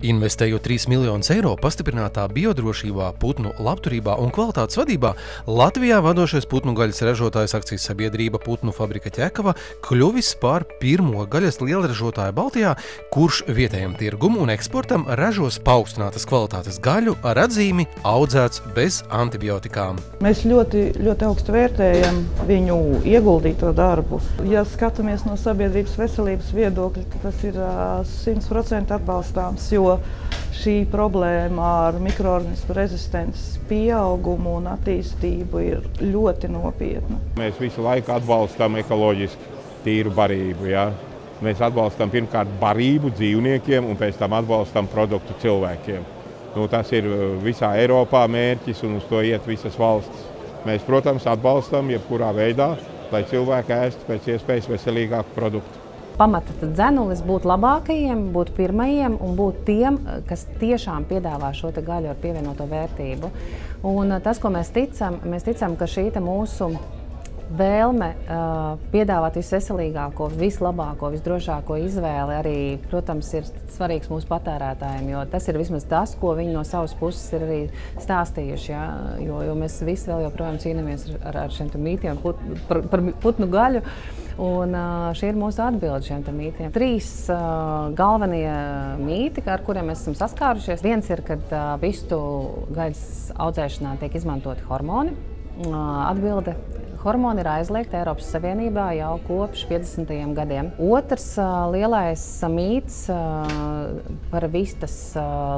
Investējot 3 miljonus eiro pastiprinātā biodrošībā, putnu labturībā un kvalitātes vadībā, Latvijā vadošais putnu gaļas ražotājs akcijas sabiedrība Putnu fabrika ķekava kļuvis par pirmo gaļas lielražotāju Baltijā, kurš vietējam tirgumu un eksportam ražos paaugstinātas kvalitātes gaļu ar atzīmi audzēts bez antibiotikām. Mēs ļoti, ļoti augstu vērtējam viņu ieguldīto darbu. Ja skatāmies no sabiedrības veselības viedokļa, tas ir 100% atbalstāms. Jo jo šī problēma ar mikroorganismu rezistences pieaugumu un attīstību ir ļoti nopietna. Mēs visu laiku atbalstām ekoloģisku tīru barību. Ja? Mēs atbalstām pirmkārt barību dzīvniekiem un pēc tam atbalstām produktu cilvēkiem. Nu, tas ir uh, visā Eiropā mērķis un uz to iet visas valstis. Mēs, protams, atbalstam jebkurā veidā, lai cilvēki ēstu pēc iespējas veselīgāku produktu pamata dzenulis būt labākajiem, būt pirmajiem un būt tiem, kas tiešām piedāvā šo gaļu ar pievienoto vērtību. Un tas, ko mēs ticam, mēs ticam, ka šī mūsu vēlme uh, piedāvāt visveselīgāko, vislabāko, visdrošāko izvēli arī, protams, ir svarīgs mūsu patērētājiem. Jo tas ir vismaz tas, ko viņi no savas puses ir arī stāstījuši. Ja? Jo, jo mēs visi vēl joprojām cīnāmies ar, ar šiem mītiem put, par, par putnu gaļu. Un, uh, šī ir mūsu atbilde šiem mītiem. Trīs uh, galvenie mīti, ar kuriem mēs esam saskārušies. Viens ir, kad uh, vistu gaļas audzēšanā tiek izmantoti hormoni. Atbilde Hormoni ir aizliegti Eiropas Savienībā jau kopš 50. gadiem. Otrs lielais mīts par vistas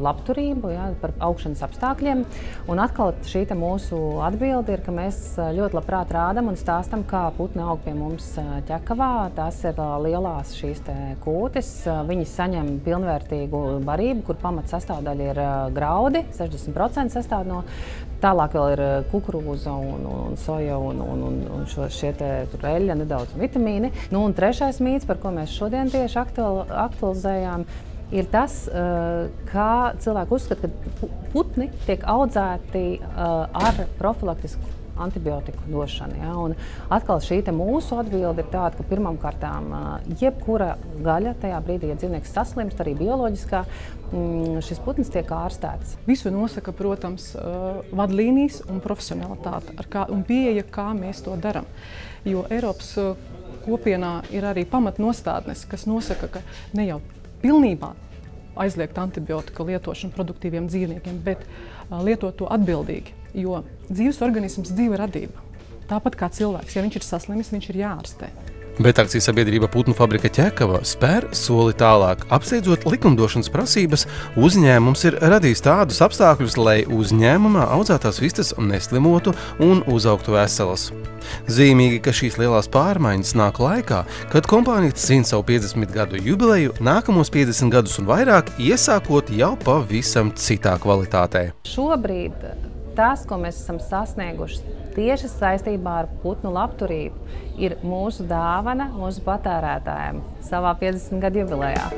labturību, ja, par augšanas apstākļiem. Un atkal šī mūsu atbilde ir, ka mēs ļoti labprāt rādām un stāstam, kā putni aug pie mums ķekavā. Tās ir lielās šīs kūtis. Viņi saņem pilnvērtīgu barību, kur pamats sastāvdaļa ir graudi, 60% sastāv no. Tālāk vēl ir kukurūza un, un soja un, un, un, un šo, šie eļļa, nedaudz vitamīni. Nu, un trešais mīts, par ko mēs šodien tieši aktual, aktualizējām, ir tas, uh, kā cilvēki uzskata, ka putni tiek audzēti uh, ar profilaktisku antibiotiku došanu. Ja? Un atkal šī mūsu atbilde ir tāda, ka pirmkārt, jebkura gaļa tajā brīdī, ja dzīvnieks saslimst, arī bioloģiskā, mm, šis putns tiek ārstēts. Visu nosaka, protams, vadlīnijas un profesionalitāte kā, un pieeja, kā mēs to darām. Jo Eiropas kopienā ir arī pamatnostādnes, kas nosaka, ka ne jau pilnībā aizliegt antibiotiku lietošanu produktīviem dzīvniekiem, bet lietot to atbildīgi. Jo dzīves organisms dzīve radība. Tāpat kā cilvēks, ja viņš ir saslimis, viņš ir jāārstē. Bet akcijas sabiedrība Putnu fabrika ķekava spēr soli tālāk. Apsteidzot likumdošanas prasības, uzņēmums ir radījis tādus apstākļus, lai uzņēmumā audzētās vistas neslimotu un uzaugtu veselas. Zīmīgi, ka šīs lielās pārmaiņas nāk laikā, kad kompānija svin savu 50 gadu jubileju, nākamos 50 gadus un vairāk iesākot jau pavisam citā kvalitātē. Šobrīd tas, ko mēs esam sasnieguši tieši saistībā ar putnu labturību, ir mūsu dāvana mūsu patērētājiem savā 50 gadu jubilejā.